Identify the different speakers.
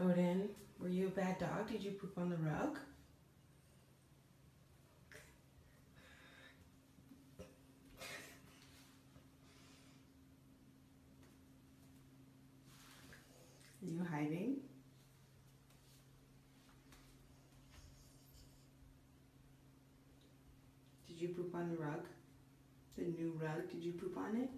Speaker 1: Odin, were you a bad dog? Did you poop on the rug? Are you hiding? Did you poop on the rug? The new rug, did you poop on it?